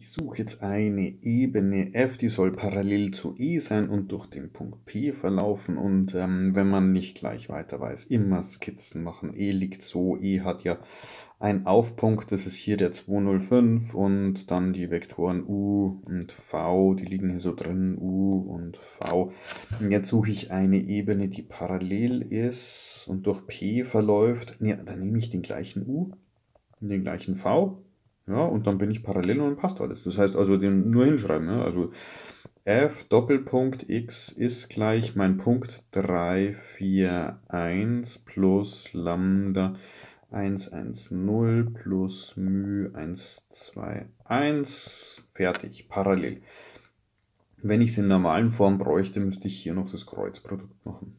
Ich suche jetzt eine Ebene f, die soll parallel zu E sein und durch den Punkt P verlaufen. Und ähm, wenn man nicht gleich weiter weiß, immer Skizzen machen. E liegt so, E hat ja einen Aufpunkt, das ist hier der 205 und dann die Vektoren U und V, die liegen hier so drin, U und V. Und jetzt suche ich eine Ebene, die parallel ist und durch P verläuft. Ja, dann nehme ich den gleichen U und den gleichen V ja, und dann bin ich parallel und dann passt alles. Das heißt also den nur hinschreiben. Ja? Also f Doppelpunkt x ist gleich mein Punkt 3, 4, 1 plus Lambda 1, 1, 0 plus μ 1, 2, 1. Fertig, parallel. Wenn ich es in normalen Form bräuchte, müsste ich hier noch das Kreuzprodukt machen.